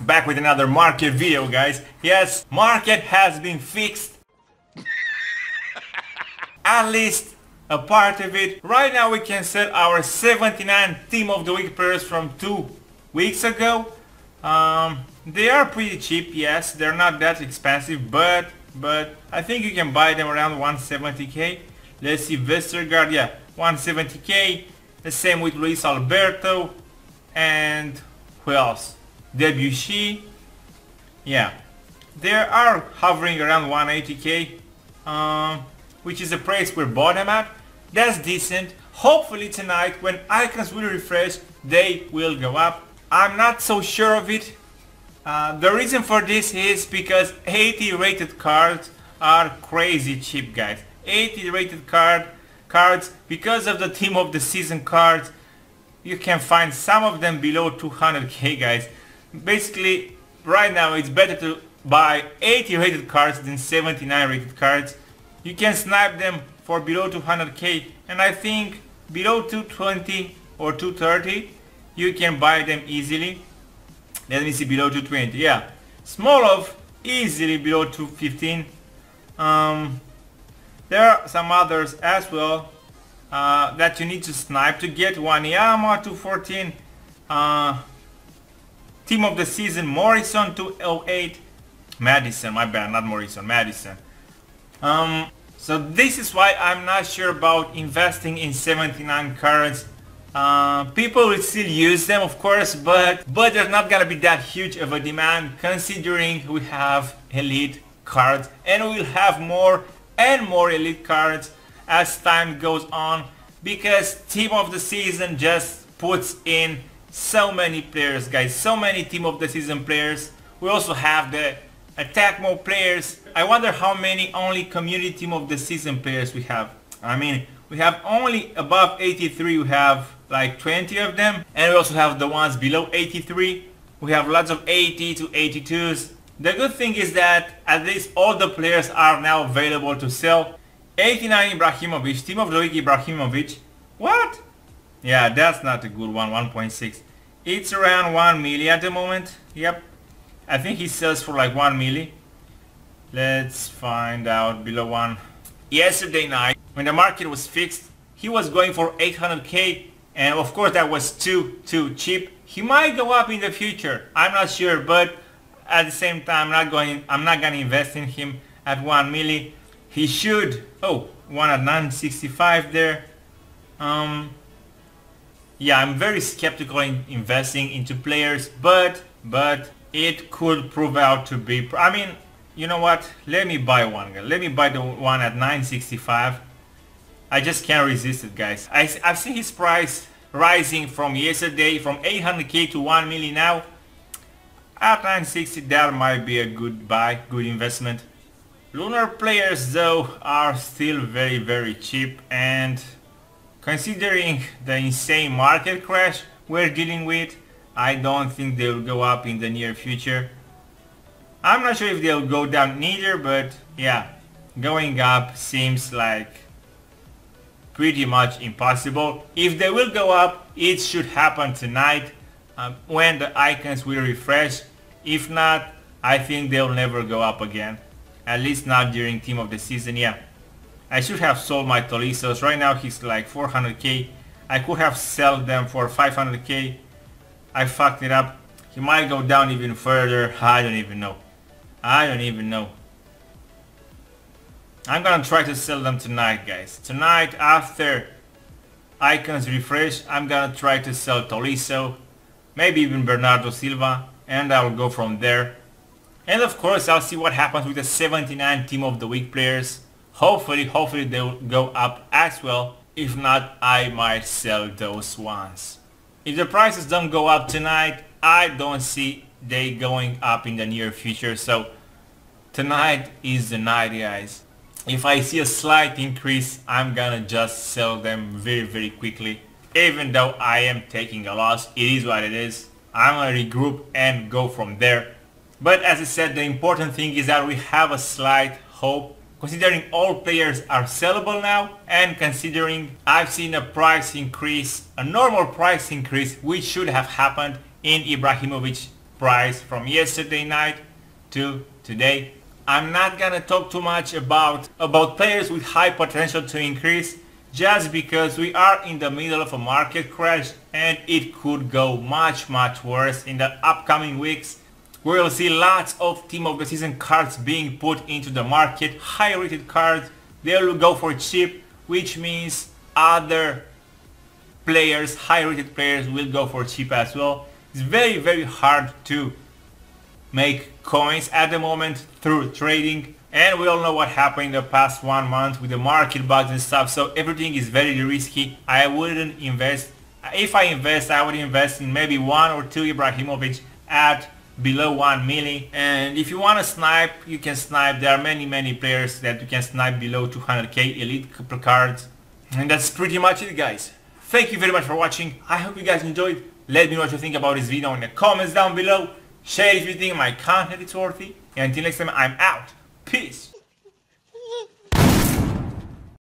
Back with another market video guys. Yes, market has been fixed. At least a part of it. Right now we can sell our 79 team of the week players from two weeks ago. Um, they are pretty cheap, yes, they're not that expensive, but but I think you can buy them around 170k. Let's see, Vestergaard, yeah, 170k. The same with Luis Alberto and who else? Debussy. Yeah, they are hovering around 180k, um, which is the price we bought them at. That's decent. Hopefully tonight, when icons will refresh, they will go up. I'm not so sure of it. Uh, the reason for this is because 80 rated cards are crazy cheap guys. 80 rated card cards because of the team of the season cards you can find some of them below 200k guys. Basically right now it's better to buy 80 rated cards than 79 rated cards. You can snipe them for below 200k and I think below 220 or 230 you can buy them easily. Let me see below 220 yeah. Smalling easily below 215 um, there are some others as well uh, that you need to snipe to get Wanyama 214 uh, team of the season Morrison 208 Maddison my bad not Morrison Maddison. Um, so this is why I'm not sure about investing in 79 cards. Uh, people will still use them of course but but there's not gonna be that huge of a demand considering we have elite cards and we'll have more and more elite cards as time goes on because team of the season just puts in so many players guys so many team of the season players. We also have the attack mode players. I wonder how many only community team of the season players we have. I mean we have only above 83 we have like 20 of them. And we also have the ones below 83 we have lots of 80 to 82s the good thing is that at least all the players are now available to sell. 89 Ibrahimovic team of the week Ibrahimovic. What? Yeah that's not a good one 1.6 it's around 1 milli at the moment. Yep. I think he sells for like 1 milli. Let's find out below 1 yesterday night when the market was fixed he was going for 800k and of course that was too too cheap. He might go up in the future i'm not sure but at the same time i'm not going i'm not going to invest in him at 1 milli. He should oh one at 965 there. Um yeah i'm very skeptical in investing into players but but it could prove out to be i mean you know what let me buy one let me buy the one at 965 I just can't resist it guys. I, I've seen his price rising from yesterday from 800k to 1 million now. At 960 that might be a good buy, good investment. Lunar players though are still very very cheap and considering the insane market crash we're dealing with I don't think they'll go up in the near future. I'm not sure if they'll go down neither but yeah going up seems like pretty much impossible. If they will go up, it should happen tonight um, when the icons will refresh. If not, I think they'll never go up again. At least not during team of the season, yeah. I should have sold my Tolissos. Right now he's like 400k. I could have sold them for 500k. I fucked it up. He might go down even further. I don't even know. I don't even know. I'm gonna try to sell them tonight guys. Tonight after icons refresh I'm gonna try to sell Tolisso, maybe even Bernardo Silva and I'll go from there. And of course I'll see what happens with the 79 team of the week players. Hopefully, hopefully they'll go up as well. If not, I might sell those ones. If the prices don't go up tonight, I don't see they going up in the near future. So tonight is the night guys if I see a slight increase, I'm gonna just sell them very, very quickly. Even though I am taking a loss, it is what it is. I'm gonna regroup and go from there. But as I said, the important thing is that we have a slight hope considering all players are sellable now and considering I've seen a price increase, a normal price increase which should have happened in Ibrahimovic price from yesterday night to today. I'm not gonna talk too much about, about players with high potential to increase just because we are in the middle of a market crash and it could go much much worse in the upcoming weeks. We'll see lots of team of the season cards being put into the market, high rated cards, they will go for cheap which means other players, high rated players will go for cheap as well. It's very very hard to make coins at the moment through trading. And we all know what happened in the past one month with the market bugs and stuff so everything is very risky. I wouldn't invest. If I invest I would invest in maybe one or two Ibrahimovic at below 1 milli. And if you want to snipe you can snipe. There are many many players that you can snipe below 200k elite cards. And that's pretty much it guys. Thank you very much for watching. I hope you guys enjoyed. Let me know what you think about this video in the comments down below. Share if you think my content is worthy. And until next time, I'm out. Peace.